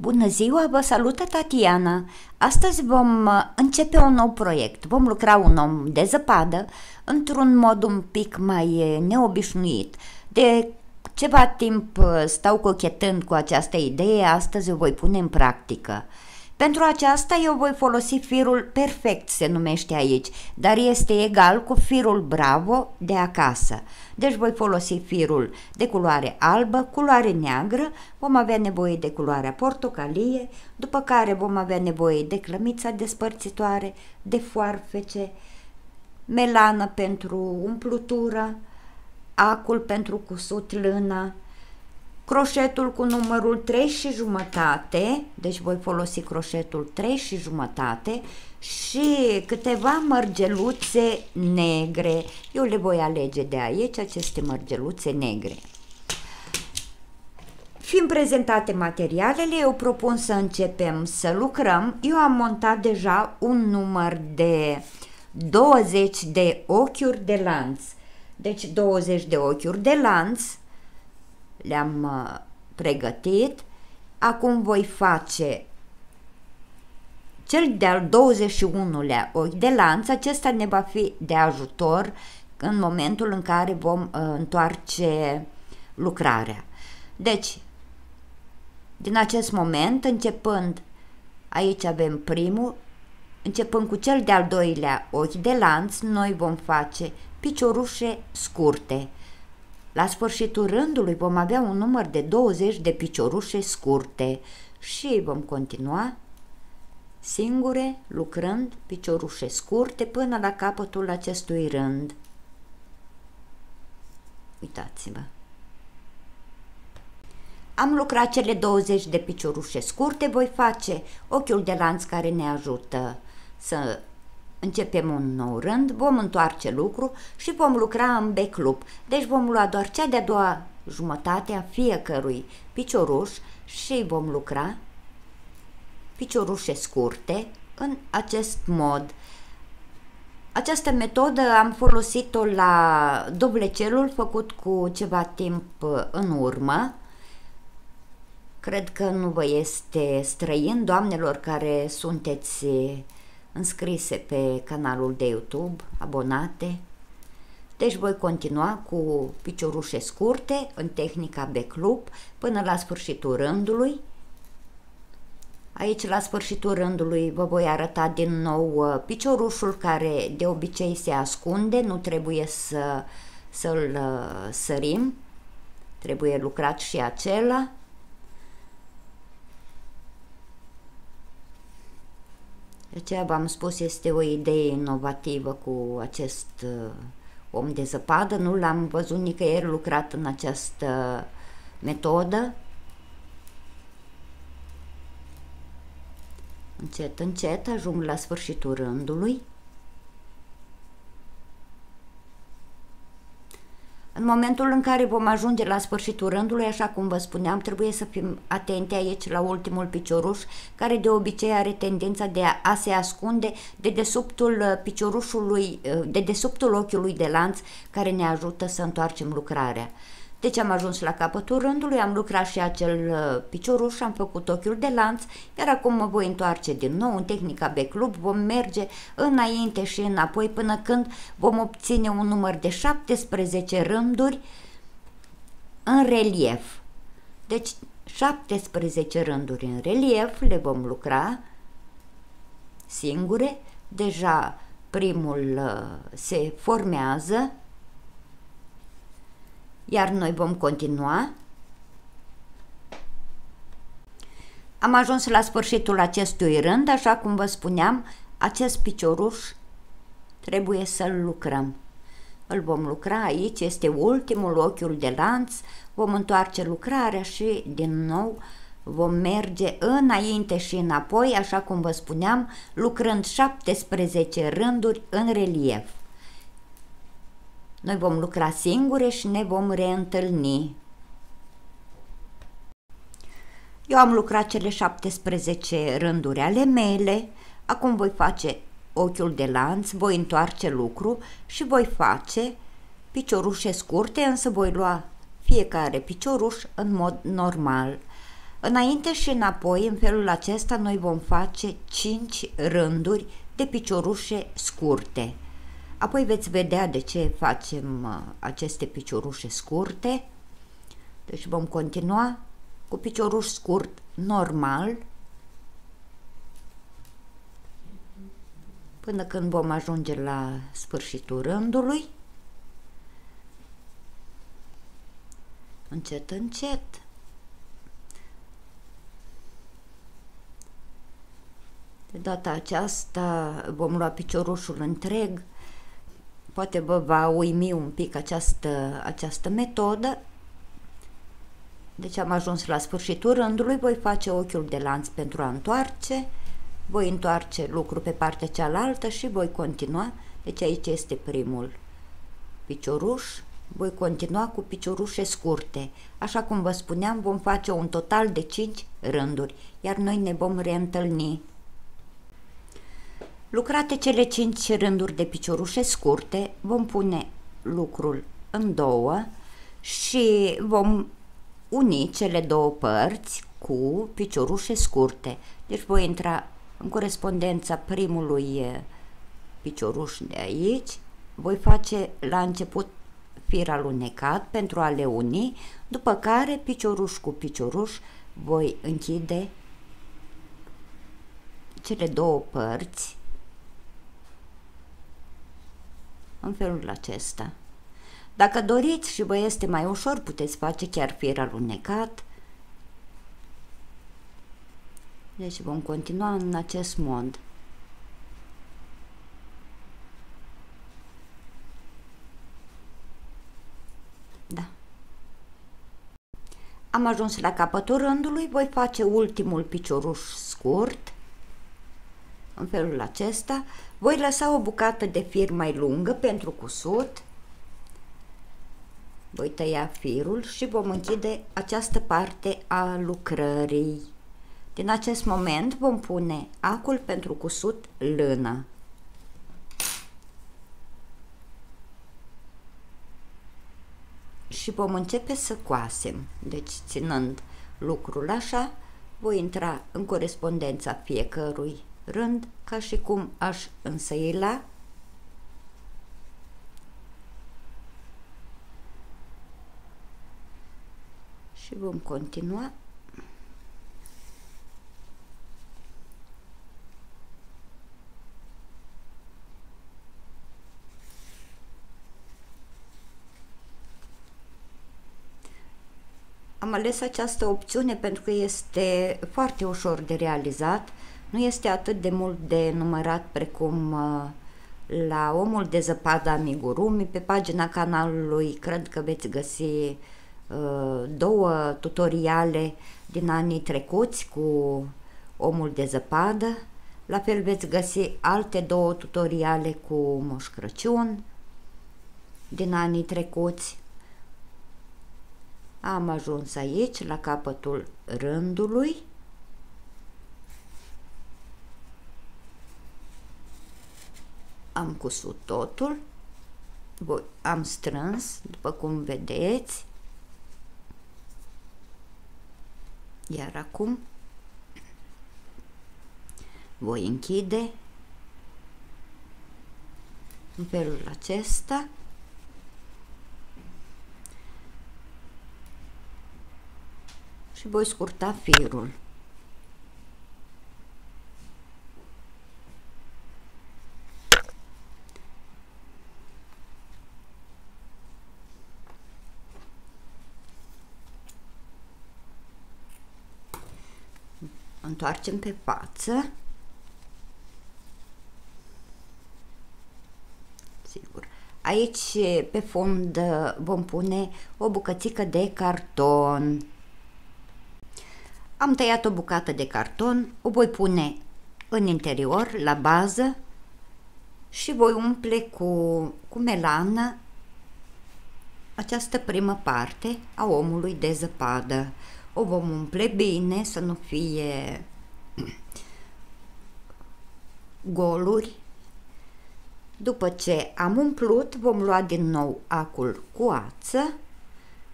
Bună ziua, vă salută Tatiana! Astăzi vom uh, începe un nou proiect. Vom lucra un om de zăpadă într-un mod un pic mai uh, neobișnuit. De ceva timp uh, stau cochetând cu această idee, astăzi o voi pune în practică. Pentru aceasta eu voi folosi firul perfect, se numește aici, dar este egal cu firul bravo de acasă. Deci voi folosi firul de culoare albă, culoare neagră, vom avea nevoie de culoarea portocalie, după care vom avea nevoie de clămița despărțitoare, de foarfece, melană pentru umplutură, acul pentru cusut lână, croșetul cu numărul 3 și jumătate, deci voi folosi croșetul 3 și jumătate și câteva mărgeluțe negre. Eu le voi alege de aici aceste mărgeluțe negre. Fiind prezentate materialele, eu propun să începem să lucrăm. Eu am montat deja un număr de 20 de ochiuri de lanț. Deci 20 de ochiuri de lanț le-am uh, pregătit. Acum voi face cel de-al 21-lea ochi de lanț, acesta ne va fi de ajutor în momentul în care vom uh, întoarce lucrarea. Deci, din acest moment, începând, aici avem primul, începând cu cel de-al doilea ochi de lanț, noi vom face piciorușe scurte. La sfârșitul rândului vom avea un număr de 20 de piciorușe scurte și vom continua singure, lucrând piciorușe scurte până la capătul acestui rând. Uitați-vă! Am lucrat cele 20 de piciorușe scurte, voi face ochiul de lanț care ne ajută să începem un nou rând, vom întoarce lucru și vom lucra în beclup. Deci vom lua doar cea de-a doua jumătate a fiecărui picioruș și vom lucra piciorușe scurte în acest mod. Această metodă am folosit-o la dublecelul făcut cu ceva timp în urmă. Cred că nu vă este străin, doamnelor care sunteți înscrise pe canalul de YouTube, abonate. Deci voi continua cu piciorușe scurte în tehnica backloop până la sfârșitul rândului Aici, la sfârșitul rândului, vă voi arăta din nou uh, piciorușul care de obicei se ascunde, nu trebuie să, să-l uh, sărim, trebuie lucrat și acela. Aceea v-am spus, este o idee inovativă cu acest uh, om de zăpadă, nu l-am văzut nicăieri lucrat în această metodă. Încet, încet ajung la sfârșitul rândului. În momentul în care vom ajunge la sfârșitul rândului, așa cum vă spuneam, trebuie să fim atente aici la ultimul picioruș, care de obicei are tendința de a, a se ascunde de desubtul uh, piciorușului, uh, de desubtul ochiului de lanț, care ne ajută să întoarcem lucrarea. Deci am ajuns la capătul rândului, am lucrat și acel uh, picioruș, am făcut ochiul de lanț, iar acum mă voi întoarce din nou în tehnica Beclub, vom merge înainte și înapoi până când vom obține un număr de 17 rânduri în relief. Deci 17 rânduri în relief le vom lucra singure, deja primul uh, se formează, iar noi vom continua. Am ajuns la sfârșitul acestui rând, așa cum vă spuneam, acest picioruș trebuie să-l lucrăm. Îl vom lucra aici, este ultimul ochiul de lanț, vom întoarce lucrarea și din nou vom merge înainte și înapoi, așa cum vă spuneam, lucrând 17 rânduri în relief. Noi vom lucra singure și ne vom reîntâlni. Eu am lucrat cele 17 rânduri ale mele, acum voi face ochiul de lanț, voi întoarce lucru și voi face piciorușe scurte, însă voi lua fiecare picioruș în mod normal. Înainte și înapoi, în felul acesta, noi vom face 5 rânduri de piciorușe scurte. Apoi veți vedea de ce facem uh, aceste piciorușe scurte. Deci vom continua cu picioruș scurt normal până când vom ajunge la sfârșitul rândului. Încet, încet. De data aceasta vom lua piciorușul întreg. Poate vă va uimi un pic această, această metodă. Deci am ajuns la sfârșitul rândului, voi face ochiul de lanț pentru a întoarce, voi întoarce lucru pe partea cealaltă și voi continua. Deci aici este primul picioruș, voi continua cu piciorușe scurte. Așa cum vă spuneam, vom face un total de 5 rânduri, iar noi ne vom reîntâlni Lucrate cele cinci rânduri de piciorușe scurte, vom pune lucrul în două și vom uni cele două părți cu piciorușe scurte. Deci voi intra în corespondența primului picioruș de aici, voi face la început fir alunecat pentru a le uni, după care picioruș cu picioruș voi închide cele două părți în felul acesta. Dacă doriți și vă este mai ușor, puteți face chiar fier alunecat. Deci vom continua în acest mod. Da. Am ajuns la capătul rândului, voi face ultimul picioruș scurt, în felul acesta, voi lăsa o bucată de fir mai lungă pentru cusut, voi tăia firul și vom închide această parte a lucrării. Din acest moment vom pune acul pentru cusut lână. Și vom începe să coasem. Deci, ținând lucrul așa, voi intra în corespondența fiecărui rând ca și cum aș însăila și vom continua. Am ales această opțiune pentru că este foarte ușor de realizat nu este atât de mult de numărat precum uh, la Omul de zăpadă Amigurumi. Pe pagina canalului cred că veți găsi uh, două tutoriale din anii trecuți cu Omul de zăpadă. La fel veți găsi alte două tutoriale cu Moș Crăciun din anii trecuți. Am ajuns aici, la capătul rândului. Am cusut totul, am strâns, după cum vedeți, iar acum voi închide în felul acesta. Și voi scurta firul. Întoarcem pe față. Sigur. Aici pe fund vom pune o bucățică de carton. Am tăiat o bucată de carton, o voi pune în interior, la bază și voi umple cu, cu melană această primă parte a omului de zăpadă o vom umple bine să nu fie goluri. După ce am umplut, vom lua din nou acul cu ață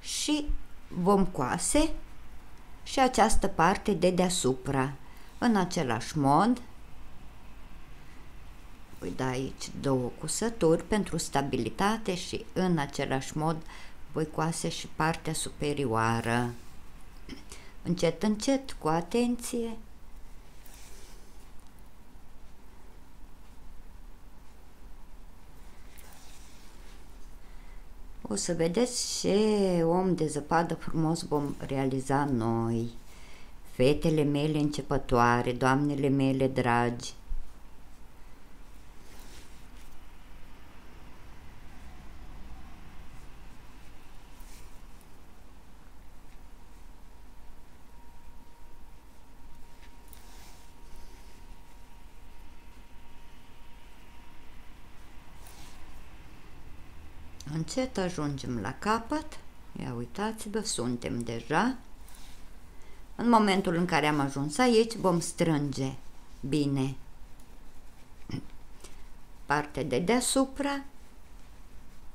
și vom coase și această parte de deasupra. În același mod, voi da aici două cusături pentru stabilitate și în același mod voi coase și partea superioară. Încet, încet, cu atenție. O să vedeți ce om de zăpadă frumos vom realiza noi. Fetele mele începătoare, doamnele mele dragi, Încet ajungem la capăt. Ia uitați-vă, suntem deja. În momentul în care am ajuns aici, vom strânge bine partea de deasupra.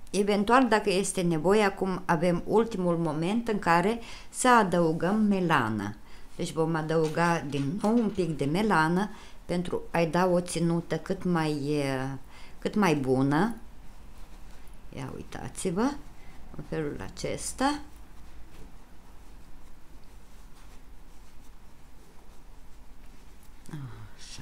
Eventual, dacă este nevoie, acum avem ultimul moment în care să adăugăm melană. Deci vom adăuga din nou un pic de melană pentru a-i da o ținută cât mai, cât mai bună Ia uitați-vă în felul acesta. Așa.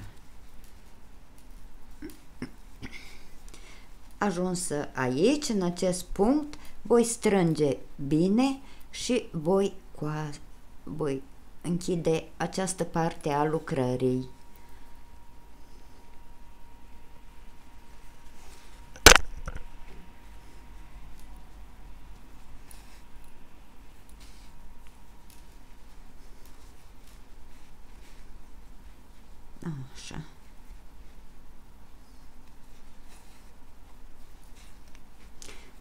Ajuns aici, în acest punct, voi strânge bine și voi, voi închide această parte a lucrării. Așa.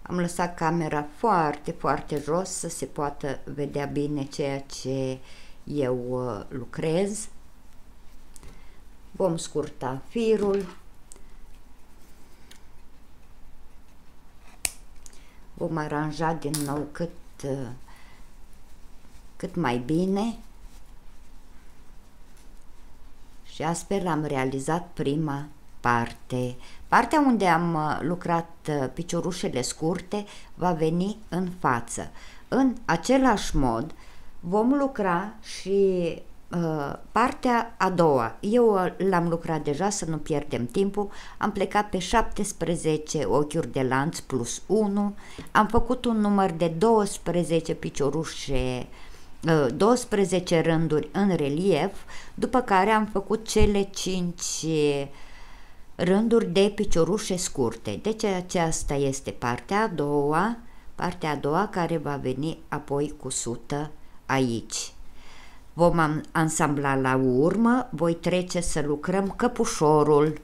Am lăsat camera foarte, foarte jos să se poată vedea bine ceea ce eu uh, lucrez. Vom scurta firul. Vom aranja din nou cât, uh, cât mai bine și astfel am realizat prima parte. Partea unde am uh, lucrat uh, piciorușele scurte va veni în față. În același mod vom lucra și uh, partea a doua. Eu uh, l-am lucrat deja să nu pierdem timpul. Am plecat pe 17 ochiuri de lanț plus 1. Am făcut un număr de 12 piciorușe 12 rânduri în relief, după care am făcut cele 5 rânduri de piciorușe scurte. Deci aceasta este partea a doua, partea a doua care va veni apoi cu sută aici. Vom ansambla la urmă, voi trece să lucrăm căpușorul.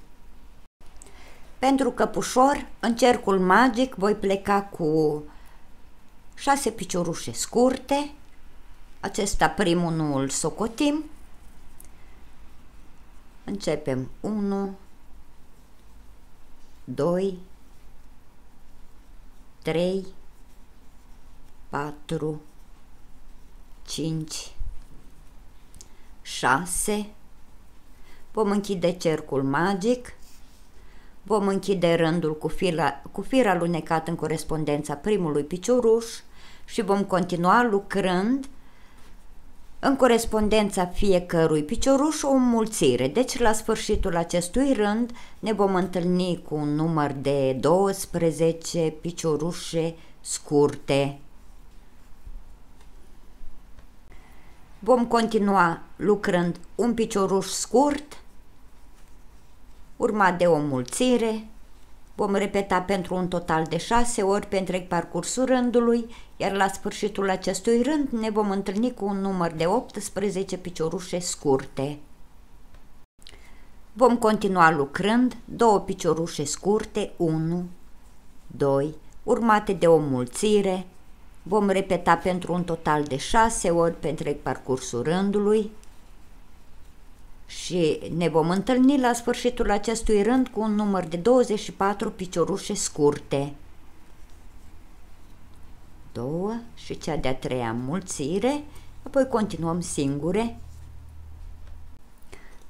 Pentru căpușor, în cercul magic, voi pleca cu 6 piciorușe scurte, acesta primul nu îl socotim. Începem 1, 2, 3, 4, 5, 6. Vom închide cercul magic. Vom închide rândul cu fir, cu fir alunecat în corespondența primului picioruș și vom continua lucrând în corespondența fiecărui picioruș o înmulțire, deci la sfârșitul acestui rând ne vom întâlni cu un număr de 12 piciorușe scurte. Vom continua lucrând un picioruș scurt, urmat de o mulțire, Vom repeta pentru un total de 6 ori pe întreg parcursul rândului, iar la sfârșitul acestui rând ne vom întâlni cu un număr de 18 piciorușe scurte. Vom continua lucrând două piciorușe scurte, 1, 2, urmate de o mulțire. Vom repeta pentru un total de 6 ori pe întreg parcursul rândului, și ne vom întâlni la sfârșitul acestui rând cu un număr de 24 piciorușe scurte. Două și cea de-a treia mulțire, apoi continuăm singure.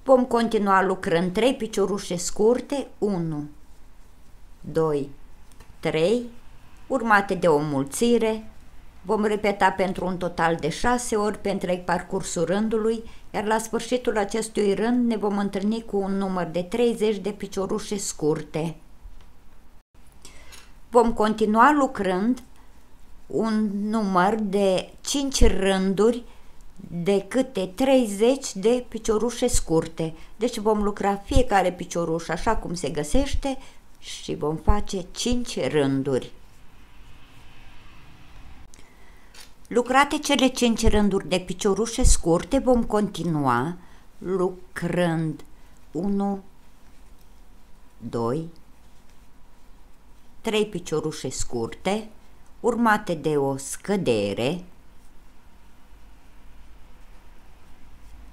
Vom continua lucrând 3 piciorușe scurte, 1, 2, 3, urmate de o mulțire. Vom repeta pentru un total de 6 ori pe întreg parcursul rândului, iar la sfârșitul acestui rând ne vom întâlni cu un număr de 30 de piciorușe scurte. Vom continua lucrând un număr de 5 rânduri de câte 30 de piciorușe scurte. Deci vom lucra fiecare picioruș așa cum se găsește și vom face 5 rânduri. Lucrate cele 5 rânduri de piciorușe scurte, vom continua lucrând 1, 2, 3 piciorușe scurte, urmate de o scădere.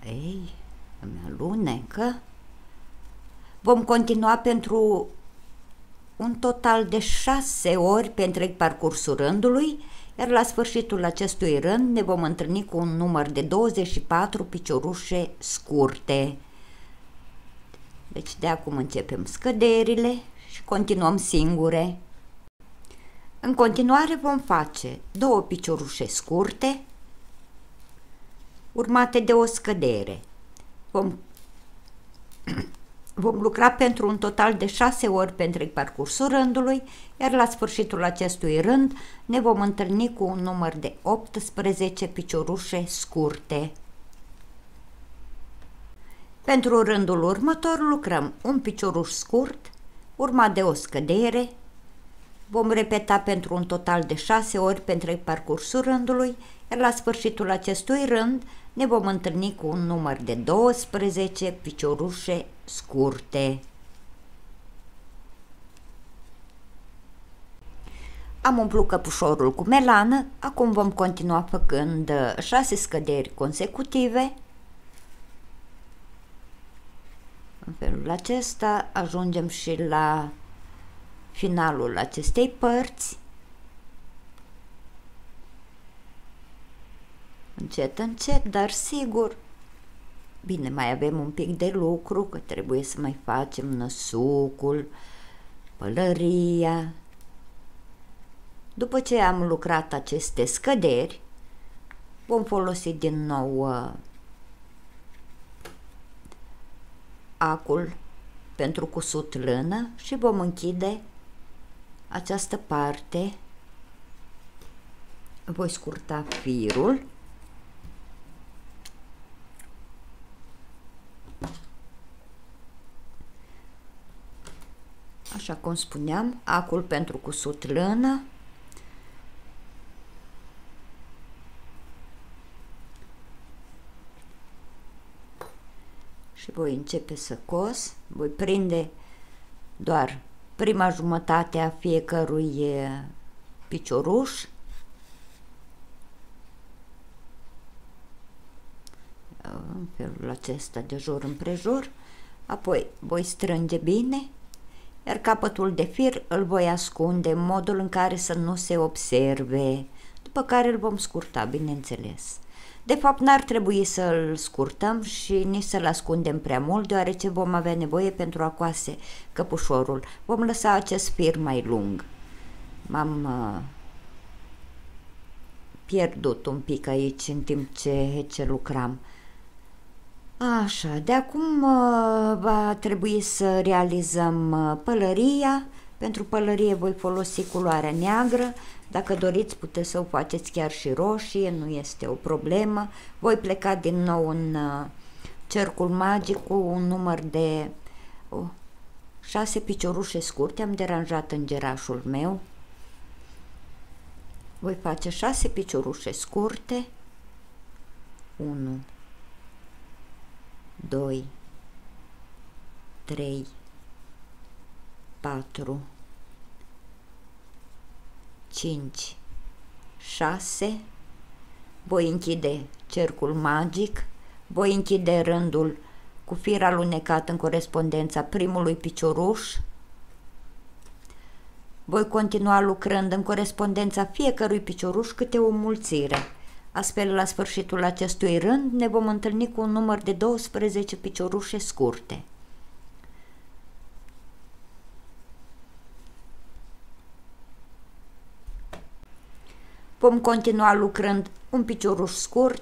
Ei, îmi alunecă. Vom continua pentru un total de 6 ori pe întreg parcursul rândului, iar la sfârșitul acestui rând ne vom întâlni cu un număr de 24 piciorușe scurte. Deci de acum începem scăderile și continuăm singure. În continuare vom face două piciorușe scurte, urmate de o scădere. Vom, vom lucra pentru un total de 6 ori pe întreg parcursul rândului, iar la sfârșitul acestui rând ne vom întâlni cu un număr de 18 piciorușe scurte. Pentru rândul următor lucrăm un picioruș scurt, urmat de o scădere, Vom repeta pentru un total de 6 ori pentru parcursul rândului, iar la sfârșitul acestui rând ne vom întâlni cu un număr de 12 piciorușe scurte. Am umplut căpușorul cu melană, acum vom continua făcând 6 scăderi consecutive. În felul acesta ajungem și la finalul acestei părți. Încet, încet, dar sigur. Bine, mai avem un pic de lucru, că trebuie să mai facem năsucul, pălăria. După ce am lucrat aceste scăderi, vom folosi din nou uh, acul pentru cusut lână și vom închide această parte voi scurta firul așa cum spuneam, acul pentru cusut lână și voi începe să cos, voi prinde doar prima jumătate a fiecărui picioruș. În felul acesta de jur împrejur. Apoi voi strânge bine, iar capătul de fir îl voi ascunde în modul în care să nu se observe, după care îl vom scurta, bineînțeles. De fapt, n-ar trebui să-l scurtăm și nici să-l ascundem prea mult, deoarece vom avea nevoie pentru a coase căpușorul. Vom lăsa acest fir mai lung. M-am uh, pierdut un pic aici în timp ce, ce lucram. Așa, de acum uh, va trebui să realizăm uh, pălăria. Pentru pălărie voi folosi culoarea neagră, dacă doriți, puteți să o faceți chiar și roșie, nu este o problemă. Voi pleca din nou în uh, cercul magic cu un număr de oh, șase piciorușe scurte. Am deranjat îngerașul meu. Voi face șase piciorușe scurte. 1 2 3 4 5, 6, voi închide cercul magic, voi închide rândul cu fir alunecat în corespondența primului picioruș, voi continua lucrând în corespondența fiecărui picioruș câte o mulțire. Astfel, la sfârșitul acestui rând, ne vom întâlni cu un număr de 12 piciorușe scurte. Vom continua lucrând un picioruș scurt,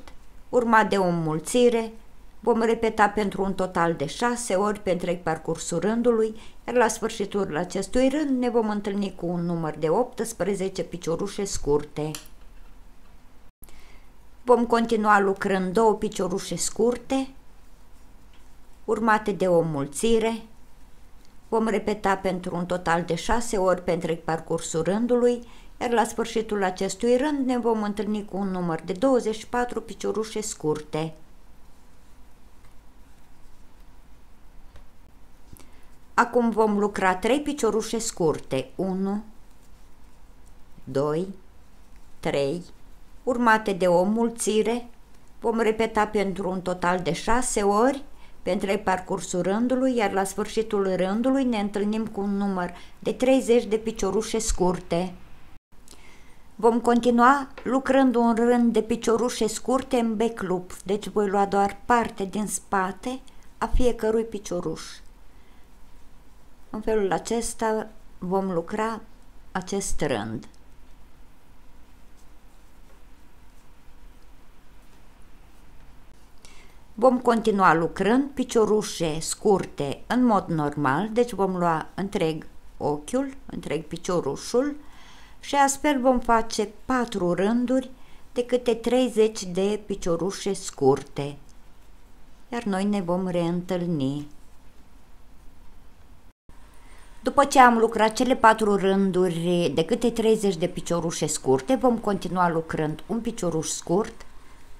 urmat de o înmulțire, vom repeta pentru un total de 6 ori pe întreg parcursul rândului, iar la sfârșitul acestui rând ne vom întâlni cu un număr de 18 piciorușe scurte. Vom continua lucrând două piciorușe scurte, urmate de o mulțire. Vom repeta pentru un total de 6 ori pe întreg parcursul rândului, iar la sfârșitul acestui rând ne vom întâlni cu un număr de 24 piciorușe scurte. Acum vom lucra 3 piciorușe scurte, 1, 2, 3, urmate de o mulțire. Vom repeta pentru un total de 6 ori pentru parcursul rândului, iar la sfârșitul rândului ne întâlnim cu un număr de 30 de piciorușe scurte. Vom continua lucrând un rând de piciorușe scurte în back loop, deci voi lua doar parte din spate a fiecărui picioruș. În felul acesta vom lucra acest rând. Vom continua lucrând piciorușe scurte în mod normal, deci vom lua întreg ochiul, întreg piciorușul și astfel vom face patru rânduri de câte 30 de piciorușe scurte. Iar noi ne vom reîntâlni. După ce am lucrat cele patru rânduri de câte 30 de piciorușe scurte, vom continua lucrând un picioruș scurt,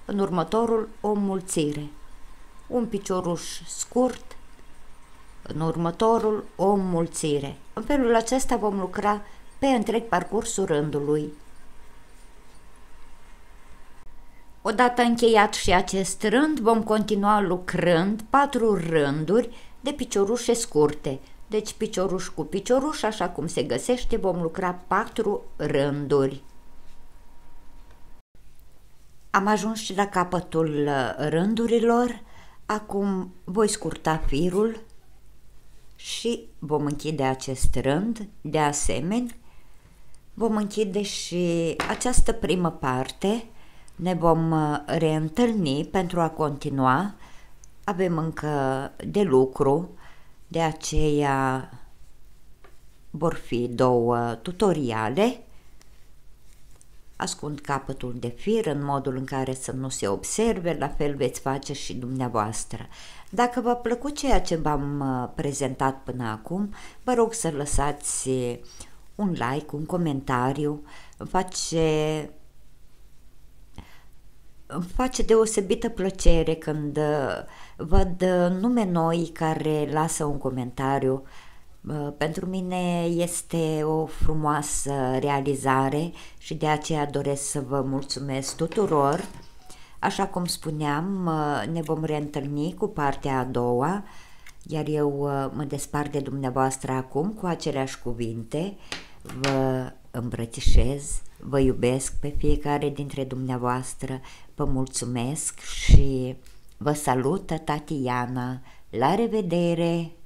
în următorul o mulțire un picioruș scurt, în următorul o mulțire. În felul acesta vom lucra pe întreg parcursul rândului. Odată încheiat și acest rând, vom continua lucrând patru rânduri de piciorușe scurte. Deci picioruș cu picioruș, așa cum se găsește, vom lucra patru rânduri. Am ajuns și la capătul rândurilor. Acum voi scurta firul și vom închide acest rând. De asemenea, vom închide și această primă parte. Ne vom uh, reîntâlni pentru a continua. Avem încă de lucru, de aceea vor fi două tutoriale ascund capătul de fir în modul în care să nu se observe, la fel veți face și dumneavoastră. Dacă v-a plăcut ceea ce v-am uh, prezentat până acum, vă rog să lăsați un like, un comentariu, îmi face, îmi face deosebită plăcere când uh, văd uh, nume noi care lasă un comentariu pentru mine este o frumoasă realizare și de aceea doresc să vă mulțumesc tuturor. Așa cum spuneam, ne vom reîntâlni cu partea a doua, iar eu mă despart de dumneavoastră acum cu aceleași cuvinte. Vă îmbrățișez, vă iubesc pe fiecare dintre dumneavoastră, vă mulțumesc și vă salută Tatiana. La revedere!